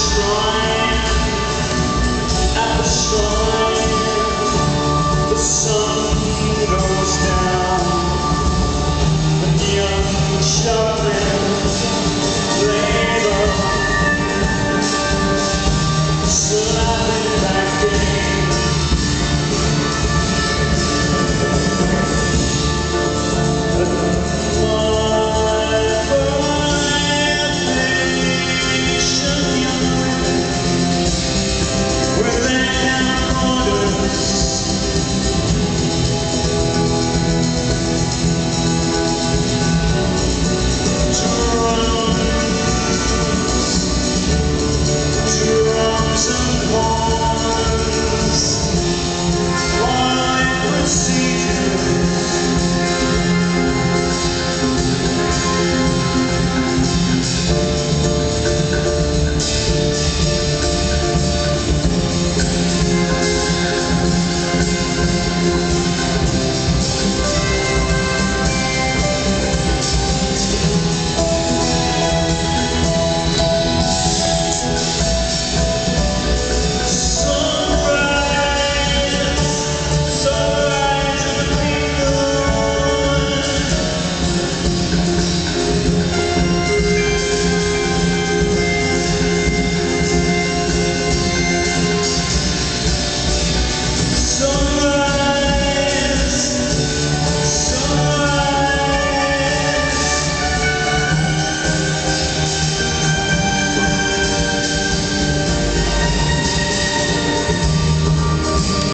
destroy